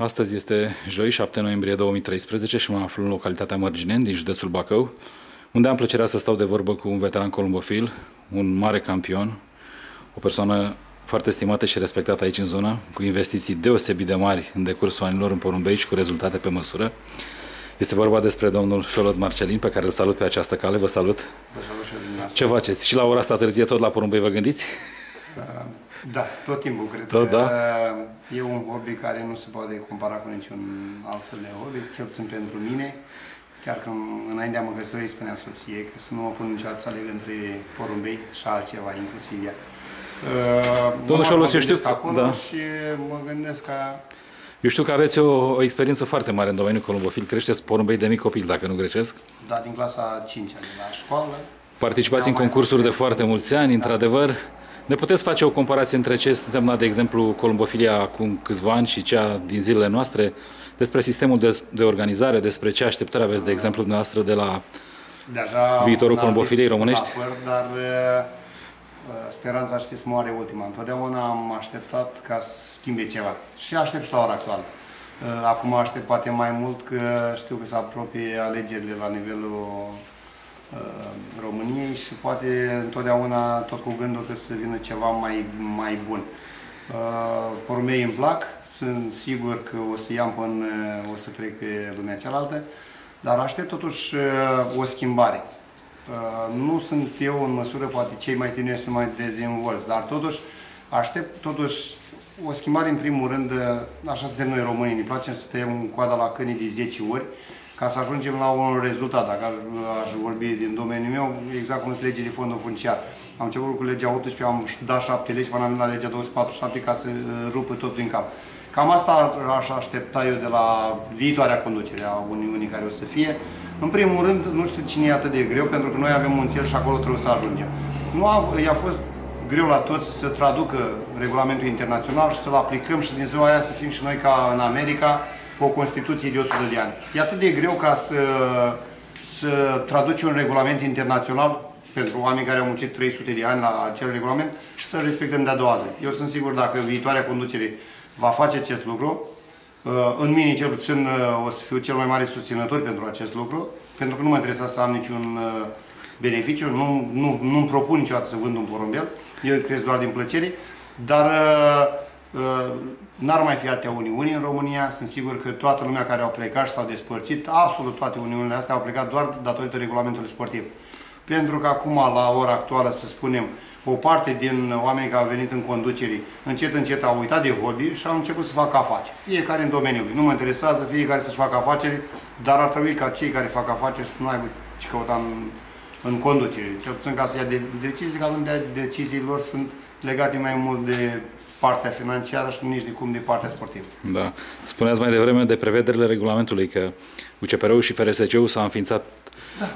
Astăzi este joi, 7 noiembrie 2013 și mă aflu în localitatea Mărgineni, din județul Bacău, unde am plăcerea să stau de vorbă cu un veteran columbofil, un mare campion, o persoană foarte stimată și respectată aici în zonă, cu investiții deosebit de mari în decursul anilor în porumbei și cu rezultate pe măsură. Este vorba despre domnul Șolot Marcelin, pe care îl salut pe această cale. Vă salut! Vă salut și dumneavoastră. Ce faceți? Și la ora asta târzie tot la porumbei vă gândiți? Da, tot timpul, cred Tot, că da? E un hobby care nu se poate compara cu niciun alt fel de hobby, cel puțin pentru mine. Chiar că înainte de a mă căsători spunea soție că să nu mă pun niciodată să aleg între porumbei și altceva, inclusiv ea. Domnul Mă Șolos, eu gândesc știu- acolo da. și mă gândesc ca Eu știu că aveți o, o experiență foarte mare în domeniul columbofil. Creșteți porumbei de mic copil, dacă nu greșesc. da, din clasa 5 de la școală. Participați în concursuri de foarte mulți ani, într-adevăr. Ne puteți face o comparație între ce însemna, de exemplu, columbofilia acum câțiva ani și cea din zilele noastre, despre sistemul de, de organizare, despre ce așteptări aveți, de exemplu, dumneavoastră de la... Deja Viitorul n-am columbofiliei văzut românești? la păr, dar uh, speranța, știți, moare ultima. Întotdeauna am așteptat ca să schimbe ceva. Și aștept și la ora actuală. Uh, Acum aștept poate mai mult că știu că se apropie alegerile la nivelul uh, României și poate întotdeauna tot cu gândul că să vină ceva mai, mai bun. Uh, Porumbei îmi plac, sunt sigur că o să iau până o să trec pe lumea cealaltă, dar aștept totuși uh, o schimbare. Uh, Nu sunt eu în măsură, poate cei mai tineri să mai dezvolți, dar totuși aștept totuși o schimbare în primul rând, uh, așa suntem noi românii, ne place să stăm în coada la câinii de 10 ori, ca să ajungem la un rezultat. Dacă aș, aș vorbi din domeniul meu, exact cum sunt legile fondul funciar. Am început cu legea 18, am dat 7 legi până am venit la legea 247 ca să uh, rupă tot din cap. Cam asta aș aștepta eu de la viitoarea conducere a Uniunii care o să fie. În primul rând, nu știu cine e atât de greu, pentru că noi avem un țel și acolo trebuie să ajungem. Nu a, i-a fost greu la toți să traducă regulamentul internațional și să-l aplicăm și din ziua aia să fim și noi ca în America cu o Constituție de 100 de ani. E atât de greu ca să, să traduci un regulament internațional pentru oameni care au muncit 300 de ani la acel regulament și să-l respectăm de-a doua zi. Eu sunt sigur dacă viitoarea conducere va face acest lucru, uh, în mine cel puțin uh, o să fiu cel mai mare susținător pentru acest lucru, pentru că nu mă interesează să am niciun uh, beneficiu, nu, nu, nu-mi propun niciodată să vând un porumbel, eu îi cresc doar din plăcere, dar uh, uh, n-ar mai fi atâtea Uniuni în România, sunt sigur că toată lumea care au plecat și s-au despărțit, absolut toate Uniunile astea au plecat doar datorită regulamentului sportiv. Pentru că acum, la ora actuală, să spunem, o parte din oamenii care au venit în conducere, încet, încet au uitat de hobby și au început să facă afaceri. Fiecare în domeniul lui. Nu mă interesează, fiecare să-și facă afaceri, dar ar trebui ca cei care fac afaceri să nu aibă ce căuta în, în conducere. Cel puțin ca să ia de, decizii, ca de deciziile lor sunt legate mai mult de partea financiară și nici de cum de partea sportivă. Da. Spuneați mai devreme de prevederile regulamentului, că UCPR-ul și FRSC-ul s-au înființat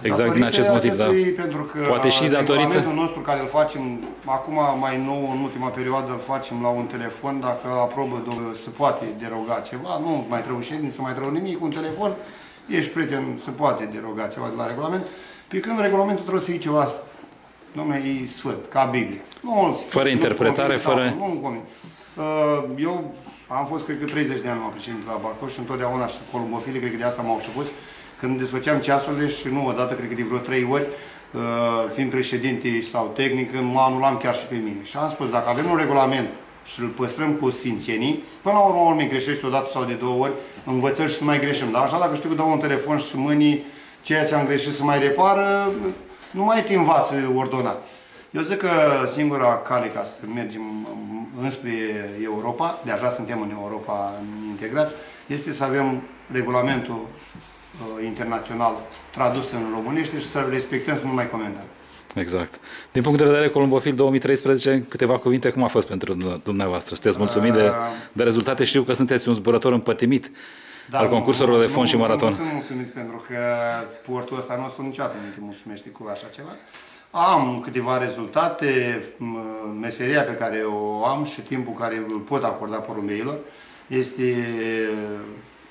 exact din Datorită acest motiv. Da. acestui, Pentru că Poate și datorită... regulamentul nostru care îl facem, acum mai nou, în ultima perioadă, îl facem la un telefon, dacă aprobă, domnul, se poate deroga ceva, nu mai trebuie ședință, nu mai trebuie nimic, un telefon, ești prieten, se poate deroga ceva de la regulament, pe când regulamentul trebuie să fie ceva, domnule, e sfânt, ca Biblie. Nu, Fără nu-ți interpretare, convine, fără- sau Nu, nu convine. Uh, Eu am fost, cred că, 30 de ani la președinte la Bacău și întotdeauna și columbofile, cred că de asta m-au șopus, când desfăceam ceasurile și nu odată, cred că de vreo 3 ori, uh, fiind președinte sau tehnic, mă anulam chiar și pe mine. Și am spus, dacă avem un regulament și îl păstrăm cu sfințenii, până la urmă oamenii greșești odată sau de două ori, învățăm și să mai greșim. Dar așa dacă știu că dau un telefon și mâinii ceea ce am greșit să mai repară, nu mai te învață ordonat. Eu zic că singura cale ca să mergem înspre Europa, deja suntem în Europa integrați, este să avem regulamentul uh, internațional tradus în românește și să-l respectăm, să nu mai comentăm. Exact. Din punct de vedere columbofil 2013, câteva cuvinte, cum a fost pentru dumneavoastră? Sunteți mulțumit de, de rezultate? Știu că sunteți un zburător împătimit al concursurilor de fond și maraton. Nu, nu sunt mulțumit pentru că sportul ăsta nostru niciodată nu te mulțumește cu așa ceva. Am câteva rezultate, m- meseria pe care o am și timpul care îl pot acorda porumbeilor este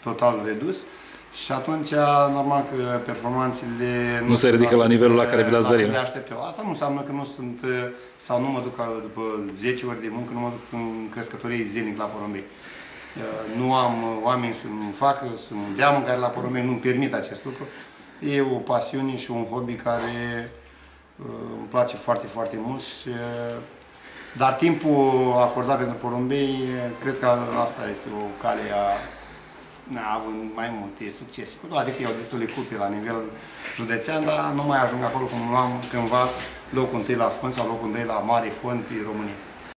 total redus. Și atunci, normal că performanțele... Nu se ridică la nivelul la care vi l-ați dorit, Le nu? aștept eu. Asta nu înseamnă că nu sunt, sau nu mă duc după 10 ori de muncă, nu mă duc în crescătorie zilnic la porumbei. Uh, Nu am uh, oameni să-mi facă, să-mi dea mâncare la porumbei, nu-mi permit acest lucru. E o pasiune și un hobby care uh, îmi place foarte, foarte mult și uh, dar timpul acordat pentru porumbei, cred că asta este o cale a na, având mai multe succese. Cu toate că eu destule cupe la nivel județean, dar nu mai ajung acolo cum luam cândva locul întâi la fond sau locul întâi la mare fond pe România.